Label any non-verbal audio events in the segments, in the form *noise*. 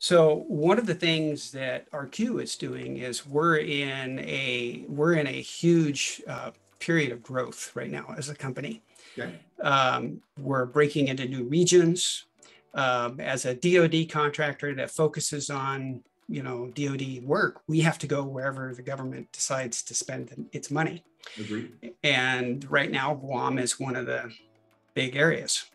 So one of the things that RQ is doing is we're in a we're in a huge uh, period of growth right now as a company. Okay. Um, we're breaking into new regions. Um, as a DoD contractor that focuses on you know DoD work, we have to go wherever the government decides to spend its money. Agreed. And right now, Guam is one of the big areas.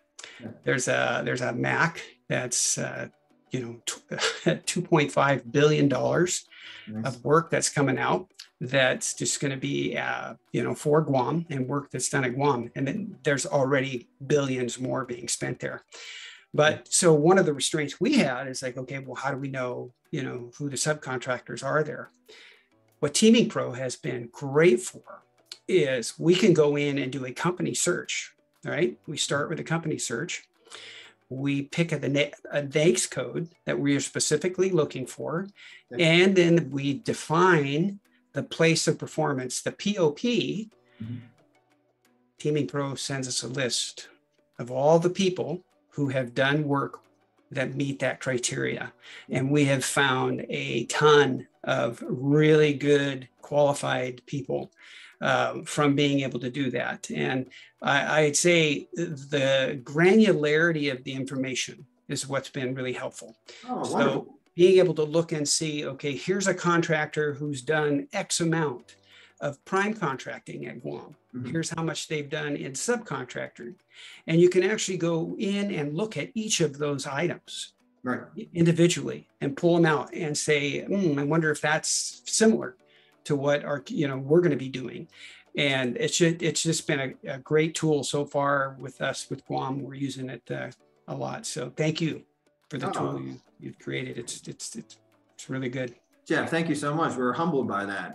Yeah. There's a there's a MAC that's uh, you know, 2.5 *laughs* billion dollars nice. of work that's coming out that's just going to be uh, you know for Guam and work that's done at Guam, and then there's already billions more being spent there. But so one of the restraints we had is like, okay, well, how do we know you know who the subcontractors are there? What Teaming Pro has been great for is we can go in and do a company search. Right, we start with a company search we pick a, a NAICS code that we are specifically looking for, and then we define the place of performance, the POP. Mm-hmm. Teaming Pro sends us a list of all the people who have done work that meet that criteria. And we have found a ton of really good qualified people uh, from being able to do that. And I, I'd say the granularity of the information is what's been really helpful. Oh, so being able to look and see, okay, here's a contractor who's done X amount of prime contracting at Guam. Mm-hmm. Here's how much they've done in subcontractor. And you can actually go in and look at each of those items right. individually and pull them out and say, mm, I wonder if that's similar to what our you know we're going to be doing and it's just, it's just been a, a, great tool so far with us with Guam. We're using it uh, a lot. So thank you for the Uh-oh. tool you, you've created. It's, it's it's it's really good. Jeff, thank you so much. We're humbled by that.